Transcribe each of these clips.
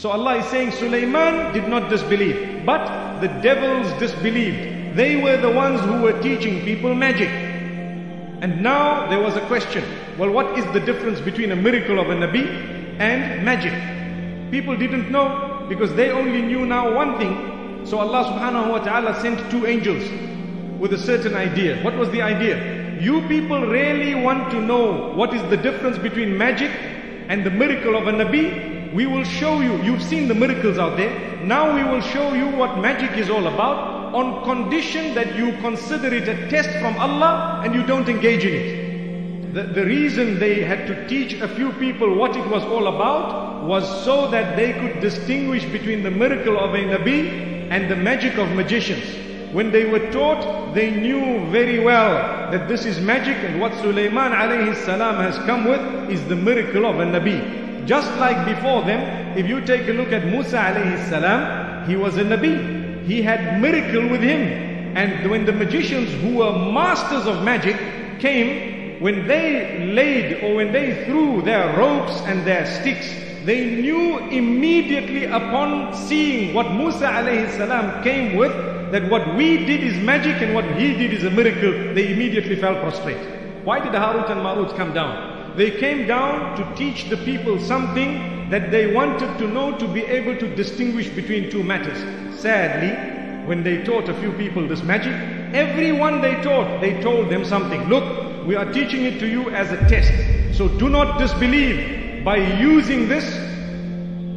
So Allah is saying Sulaiman did not disbelieve, but the devils disbelieved. They were the ones who were teaching people magic. And now there was a question. Well, what is the difference between a miracle of a Nabi and magic? People didn't know because they only knew now one thing. So Allah subhanahu wa ta'ala sent two angels with a certain idea. What was the idea? You people really want to know what is the difference between magic and the miracle of a Nabi? We will show you. You've seen the miracles out there. Now we will show you what magic is all about on condition that you consider it a test from Allah and you don't engage in it. The, the reason they had to teach a few people what it was all about was so that they could distinguish between the miracle of a Nabi and the magic of magicians. When they were taught, they knew very well that this is magic and what Sulaiman alayhi salam has come with is the miracle of a Nabi. Just like before them, if you take a look at Musa alayhi salam, he was a Nabi he had miracle with him. And when the magicians who were masters of magic came, when they laid or when they threw their ropes and their sticks, they knew immediately upon seeing what Musa alayhi salam came with that what we did is magic and what he did is a miracle. They immediately fell prostrate. Why did Harut and Marut come down? They came down to teach the people something that they wanted to know to be able to distinguish between two matters. Sadly, when they taught a few people this magic, everyone they taught, they told them something. Look, we are teaching it to you as a test. So do not disbelieve by using this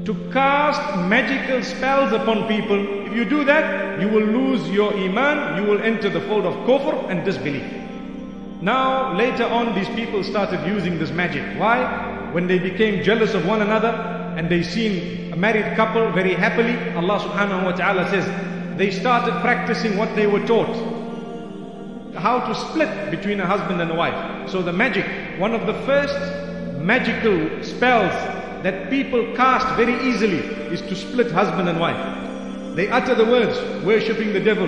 to cast magical spells upon people. If you do that, you will lose your iman, you will enter the fold of kufr and disbelief. Now, later on, these people started using this magic. Why? When they became jealous of one another, and they seen a married couple very happily, Allah subhanahu wa ta'ala says, they started practicing what they were taught. How to split between a husband and a wife. So the magic, one of the first magical spells that people cast very easily is to split husband and wife. They utter the words, worshipping the devil.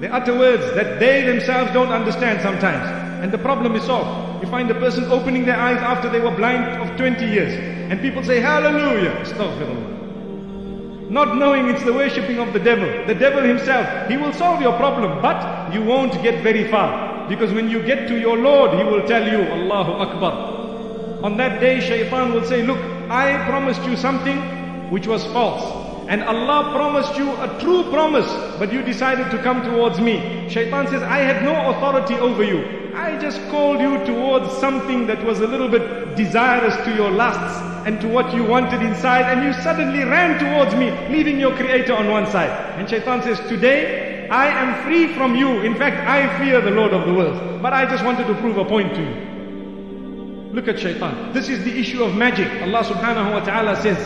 They utter words that they themselves don't understand sometimes. And the problem is solved. You find the person opening their eyes after they were blind of 20 years. And people say, Hallelujah. Astaghfirullah. Not knowing it's the worshipping of the devil. The devil himself, he will solve your problem, but you won't get very far. Because when you get to your Lord, he will tell you, Allahu Akbar. On that day, shaitan will say, Look, I promised you something which was false. And Allah promised you a true promise, but you decided to come towards me. Shaitan says, I had no authority over you. I just called you towards something that was a little bit desirous to your lusts and to what you wanted inside, and you suddenly ran towards me, leaving your creator on one side. And Shaitan says, Today I am free from you. In fact, I fear the Lord of the world. But I just wanted to prove a point to you. Look at Shaitan. This is the issue of magic. Allah subhanahu wa ta'ala says,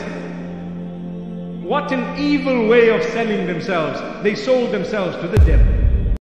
what an evil way of selling themselves. They sold themselves to the devil.